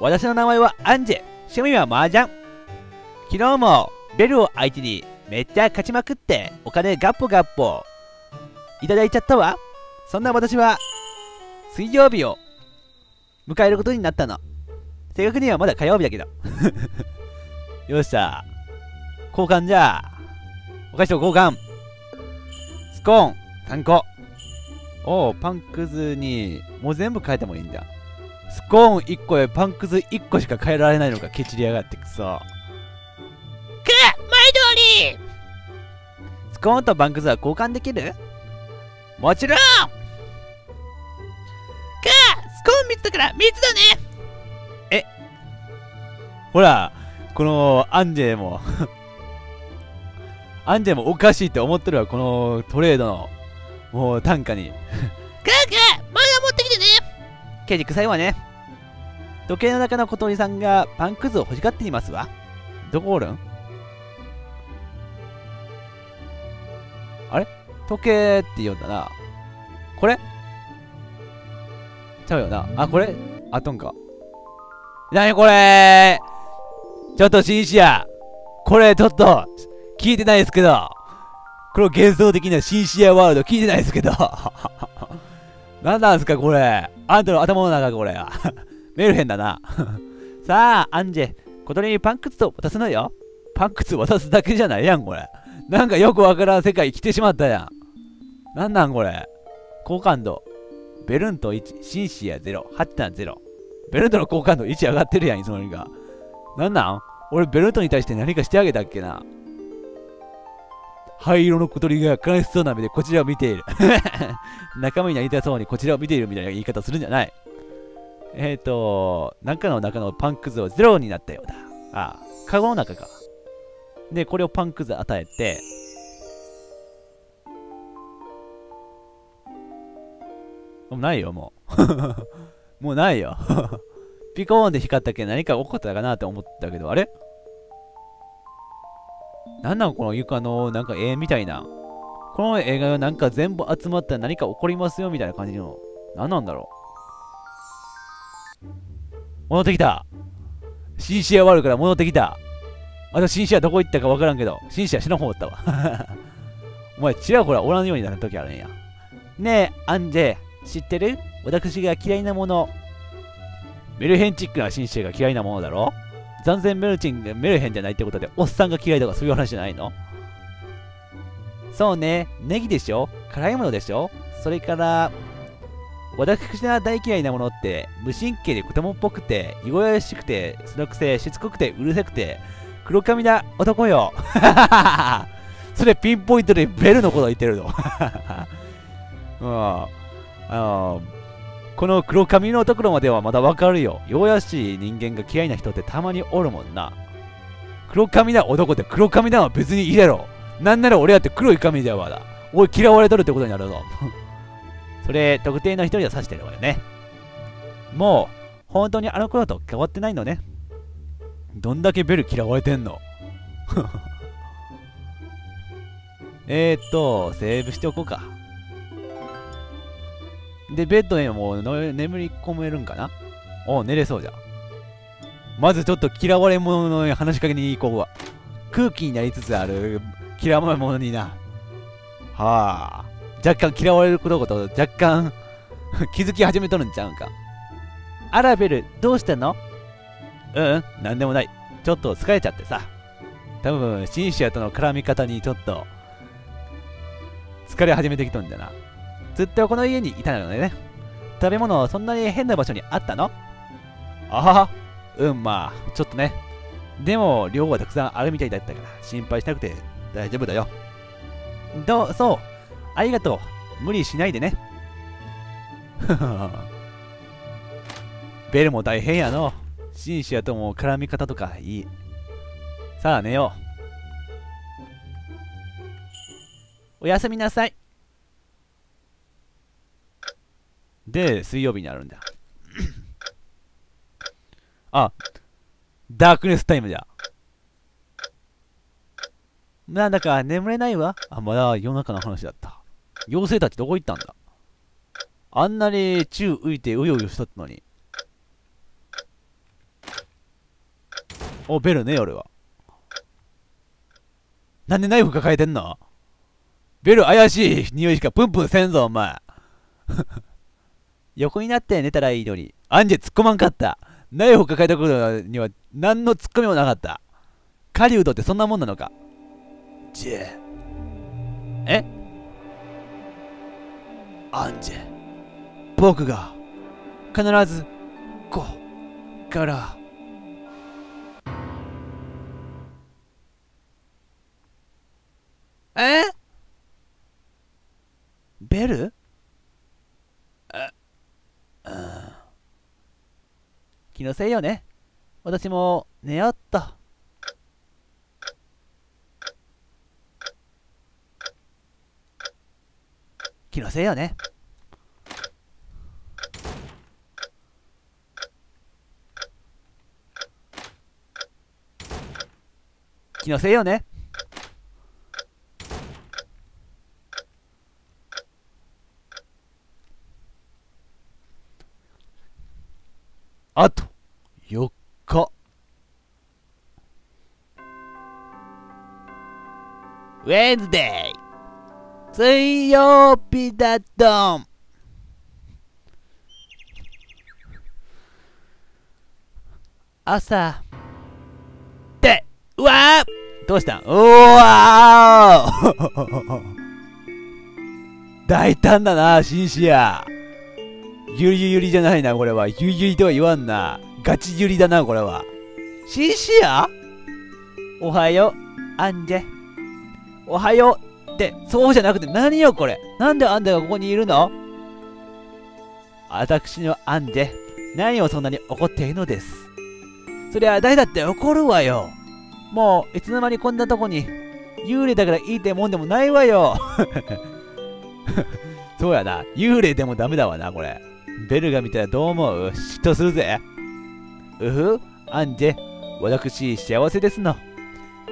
私の名前はアンジェ。趣味は麻雀。昨日もベルを相手にめっちゃ勝ちまくってお金ガッポガッポいただいちゃったわ。そんな私は水曜日を迎えることになったの。正確にはまだ火曜日だけど。よっしゃ。交換じゃあ。お菓子と交換。スコーン3個。おう、パンくずに、もう全部変えてもいいんだ。スコーン1個でパンくず1個しか変えられないのか、ケチりやがってくそ。か前通りスコーンとパンくずは交換できる？もちろん。かスコーン3つだから3つだね。えほら、このアンジェも。アンジェもおかしいって思ってるわ、このトレードの、もう単価に。かかまだ持ってきてねケチ臭いわね。時計の中の小鳥さんがパンくずを欲しがっていますわ。どこおるん？あれ？時計って言うんだな。これ？ちゃうよな。あ、これ？あとんか。なにこれ？ちょっと紳士や。これちょっと、聞いてないですけど。この幻想的なシンシアワールド聞いてないですけど。何なんすかこれ？あんたの頭の中これ。メルヘンだな。さあ、アンジェ、小鳥にパンクツと渡すのよ。パンクツ渡すだけじゃないやん、これ。なんかよくわからん世界来てしまったやん。なんなんこれ？好感度。ベルント1、シンシア0、ハッタン0。ベルントの好感度1上がってるやん、いつの間にか。なんなん？俺ベルントに対して何かしてあげたっけな灰色の小鳥が悲しそうな目でこちらを見ている。仲間になりたそうにこちらを見ているみたいな言い方するんじゃない。えっ、ー、と、中の中のパンくずはゼロになったようだ。ああ、カゴの中か。で、これをパンくず与えて、もうないよ、もう。もうないよ。ピコーンって光ったっけ？何か起こったかなって思ったけど、あれ？なんなんこの床のなんか絵みたいな。この映画がなんか全部集まったら何か起こりますよみたいな感じの。何なんだろう戻ってきたシンシアワールから戻ってきたあとシンシアどこ行ったかわからんけど、シンシア死の方おったわ。お前、ちらほらおらんようになる時あるんや。ねえ、アンジェ、知ってる？私が嫌いなもの。メルヘンチックなシンシアが嫌いなものだろ？残然メルチンがメルヘンじゃないってことで、おっさんが嫌いとかそういう話じゃないの？そうね、ネギでしょ？辛いものでしょ？それから、私が大嫌いなものって、無神経で子供っぽくて、汚らしくて、そのくせしつこくて、うるさくて、黒髪な男よ。それピンポイントでベルのこと言ってるの。うん。あのこの黒髪のところまではまだわかるよ。弱々しい人間が嫌いな人ってたまにおるもんな。黒髪な男って黒髪なは別にいいだろ。なんなら俺だって黒い髪だわだ。おい嫌われとるってことになるぞ。それ、特定の人には指してるわよね。もう、本当にあの頃と変わってないのね。どんだけベル嫌われてんの えーっと、セーブしておこうか。で、ベッドにもう眠り込めるんかな？お寝れそうじゃ。まずちょっと嫌われ者の話しかけに行こうわ。空気になりつつある嫌われ者にな。はあ。若干嫌われることと若干 気づき始めとるんちゃうんか。アラベル、どうしたの？ううん、なんでもない。ちょっと疲れちゃってさ。多分、シンシアとの絡み方にちょっと、疲れ始めてきとんだな。ずっとこの家にいたのでね。食べ物、そんなに変な場所にあったの？ああ、うん、まあ、ちょっとね。でも、量はたくさんあるみたいだったから、心配しなくて大丈夫だよ。どう、そう。ありがとう。無理しないでね。ベルも大変やの。シンシアとも絡み方とかいい。さあ寝よう。おやすみなさい。で、水曜日になるんだ。あ、ダークネスタイムだ。なんだか眠れないわ。あ、まだ夜中の話だった。妖精たちどこ行ったんだあんなに宙浮いてうようよしとったのに。お、ベルね、俺は。なんでナイフ抱えてんの？ベル怪しい匂いしかプンプンせんぞ、お前。横になって寝たらいいのに。アンジェ突っ込まんかった。ナイフを抱えたことには何の突っ込みもなかった。狩人ってそんなもんなのかジェえ？アンジェ僕が必ずこからえ？ベルあ、あ気のせいよね。私も寝よっと。気のせいよね。気のせいよね。あと4日。ウェンズデー水曜日だどん朝。ってうわどうした？うわー。大胆だなシンシア。ゆりゆりじゃないな、これは。ゆりゆりとは言わんな。ガチゆりだな、これは。シンシア？おはよう、アンジェ。おはようって、そうじゃなくて何よ、これ。なんでアンジェがここにいるの？私のアンジェ、何をそんなに怒っているのです。そりゃ誰だって怒るわよ。もう、いつの間にこんなとこに、幽霊だからいいってもんでもないわよ。そうやな。幽霊でもダメだわな、これ。ベルが見たらどう思う？嫉妬するぜ。うふ、アンジェ、私幸せですの。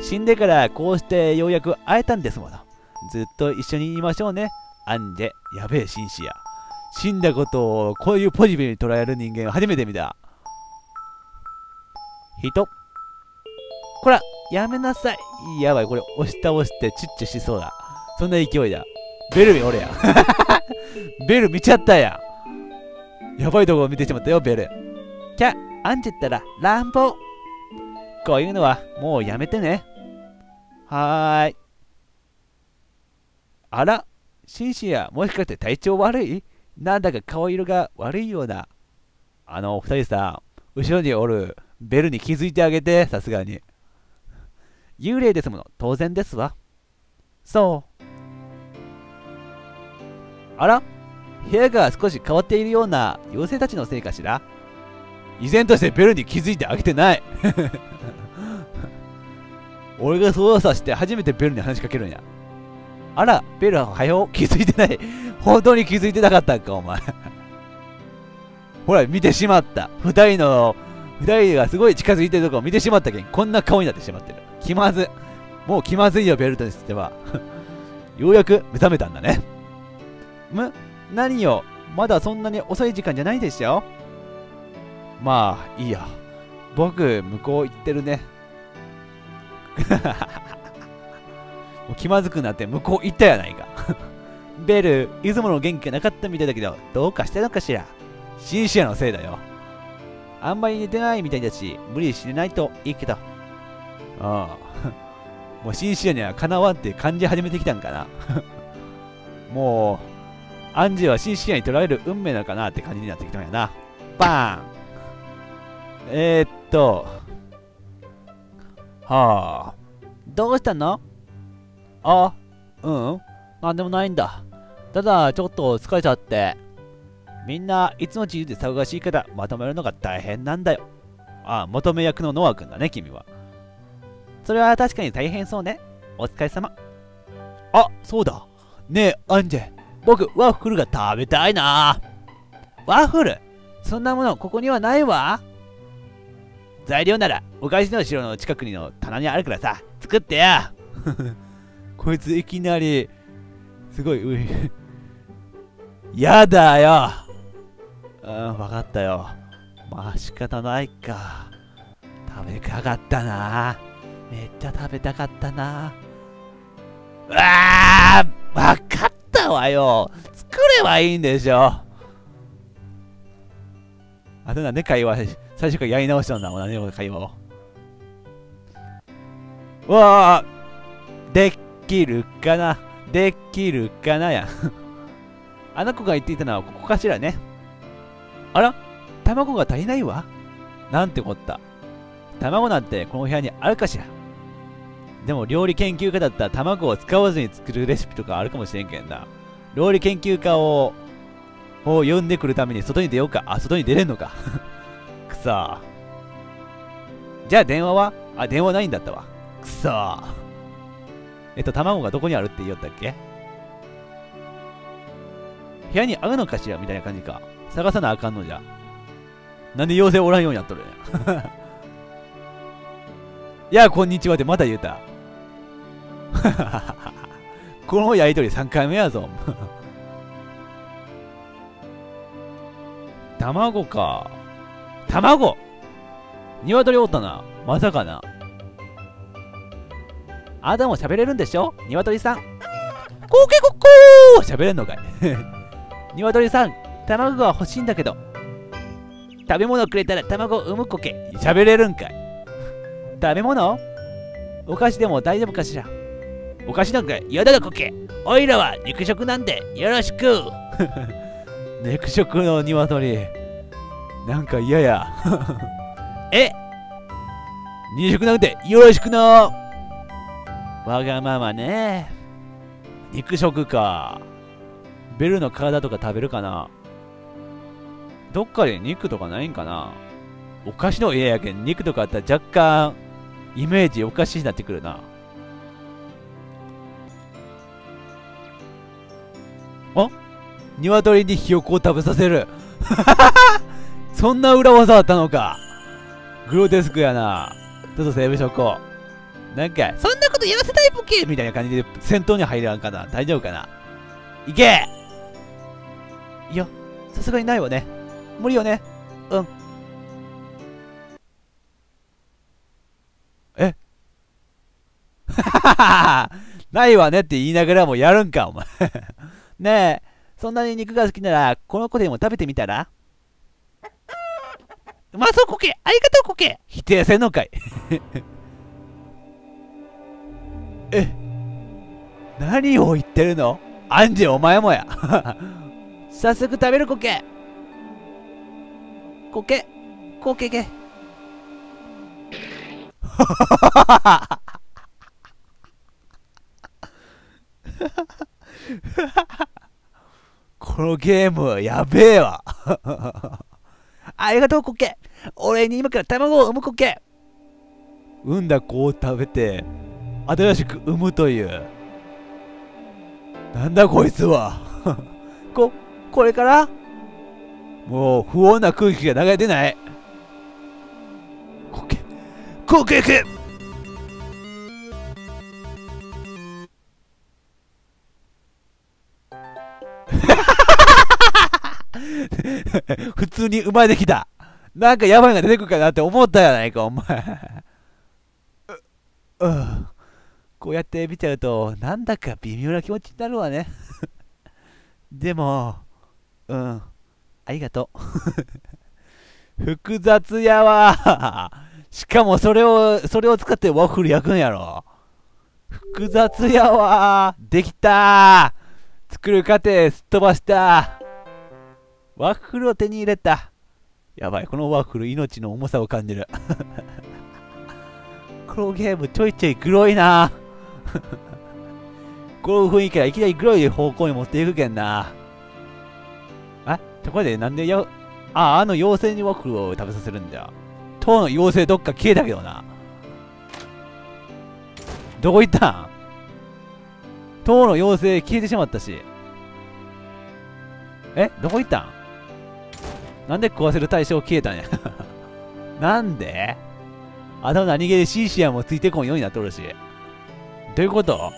死んでからこうしてようやく会えたんですもの。ずっと一緒にいましょうね。アンジェ、やべえ紳士や。死んだことをこういうポジティブに捉える人間を初めて見た。人。こら、やめなさい。やばい、これ押し倒してチュッチュしそうだ。そんな勢いだ。ベル見俺や。ベル見ちゃったやん。やばいとこ見てしまったよ、ベル。キャ、アンジェったら乱暴。こういうのはもうやめてね。はーい。あら、シンシア、もしかして体調悪い？なんだか顔色が悪いような。あの、二人さ、後ろにおるベルに気づいてあげて、さすがに。幽霊ですもの、当然ですわ。そう。あら部屋が少し変わっているような妖精たちのせいかしら？依然としてベルに気づいてあげてない 俺が操作して初めてベルに話しかけるんや。あら、ベルははよ気づいてない。本当に気づいてなかったんか、お前 ほら、見てしまった。二人の、二人がすごい近づいてるとこを見てしまったけん、こんな顔になってしまってる。気まず。もう気まずいよ、ベルトにしては。ようやく目覚めたんだね。む何よ？まだそんなに遅い時間じゃないでしょ？まあいいや。僕向こう行ってるね。もう気まずくなって向こう行ったやないか。ベルいつもの元気がなかったみたいだけどどうかしてるのかしら。シンシアのせいだよ。あんまり寝てないみたいだし無理しないといいけど。ああ。もうシンシアにはかなわんって感じ始めてきたんかな。もうアンジーはシンシアに取られる運命なのかなって感じになってきたんやな。バーン。えー、っと。はあ。どうしたの？あ、うん。なんでもないんだ。ただ、ちょっと疲れちゃって。みんないつも自由で騒がしいからまとめるのが大変なんだよ。ああ、求め役のノア君だね、君は。それは確かに大変そうね。お疲れ様。あ、そうだ。ねえ、アンジェ。僕、ワッフルが食べたいな。ワッフル？そんなものここにはないわ。材料なら、お菓子の城の近くにの棚にあるからさ、作ってや。こいついきなり、すごい、うい。やだよ。うん、わかったよ。まあ仕方ないか。食べたかったなめっちゃ食べたかったなうわーわかったわよ作ればいいんでしょあとなんで会話最初からやり直したんだもん何を会話を。うわあできるかな？できるかなや。あの子が言っていたのはここかしらね。あら？卵が足りないわ？なんてこった。卵なんてこの部屋にあるかしら？でも料理研究家だったら卵を使わずに作るレシピとかあるかもしれんけんな。料理研究家をを呼んでくるために外に出ようかあ外に出れんのか。そじゃあ電話は？あ電話ないんだったわ。くそ。えっと卵がどこにあるって言おったっけ？部屋にあるのかしら？みたいな感じか。探さなあかんのじゃ。なんで妖精おらんようになっとる？や いやこんにちはってまた言うた。このやりとり3回目やぞ。卵か。卵。鶏おったな。まさかな。あなたも喋れるんでしょ？鶏さん。コケコッコー。喋れんのかい。鶏さん卵が欲しいんだけど。食べ物くれたら卵を産むコケ。喋れるんかい。食べ物？お菓子でも大丈夫かしら？お菓子なんか嫌だよコケ。おいらは肉食なんでよろしく。肉食の鶏。なんか嫌や。え？肉食なんてよろしくなわがままね。肉食か。ベルの体とか食べるかな？どっかで肉とかないんかな？お菓子の家やけん肉とかあったら若干イメージおかしいなってくるな。あ？鶏にひよこを食べさせる。そんな裏技あったのか。グロテスクやな。ちょっとセーブしとこう。なんかそんなことやらせたいボケみたいな感じで戦闘に入らんかな。大丈夫かな。いけ。いやさすがにないわね。無理よね。うん。え？ないわねって言いながらもやるんかお前。ねえ。そんなに肉が好きならこの子でも食べてみたら？うまそうコケありがとうコケ否定せんのかい。え何を言ってるの？アンジェお前もや。早速食べるコケコケコケケこのゲームやべえわ。ありがとうコケ。俺に今から卵を産むコケ。産んだ子を食べて新しく産むという。なんだこいつは。ここれから？もう不穏な空気が流れてない。コケコケけ 普通に生まれてきた。なんかやばいが出てくるかなって思ったやないかお前。こうやって見ちゃうとなんだか微妙な気持ちになるわね。でもうん。ありがとう。複雑やわ。しかもそれをそれを使ってワッフル焼くんやろ。複雑やわ。できた。作る過程すっ飛ばした。ワッフルを手に入れた。やばいこのワッフル命の重さを感じる。このゲームちょいちょいグロいな。この雰囲気からいきなりグロい方向に持っていくけんな。あところでなんでやああの妖精にワッフルを食べさせるんだ。よ塔の妖精どっか消えたけどな。どこ行ったん？塔の妖精消えてしまったし。え？どこ行ったん？なんで壊せる対象消えたんや？なんで？あの何気でシーシアもついてこんようになっとるし。どういうこと？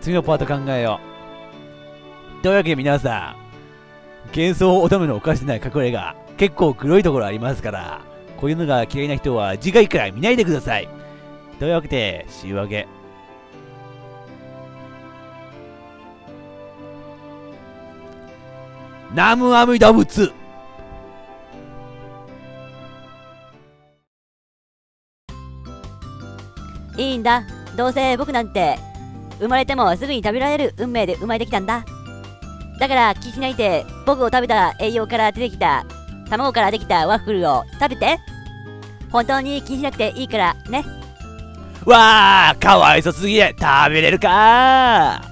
次のパート考えよう。というわけで皆さん、幻想乙女のおかしない隠れが結構黒いところありますから、こういうのが嫌いな人は次回から見ないでください。というわけで仕上げナムアミダ仏いいんだ。どうせ僕なんて生まれてもすぐに食べられる運命で生まれてきたんだ。だから気にしないで僕を食べた栄養から出てきた卵からできたワッフルを食べて。本当に気にしなくていいからね。わあかわいそすぎて食べれるか